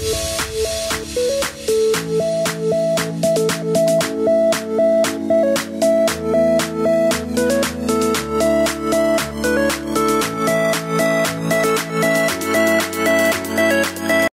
Bye.